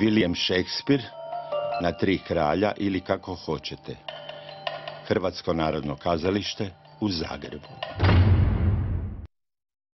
William Shakespeare na tri kralja ili kako hoćete. Hrvatsko narodno kazalište u Zagrebu.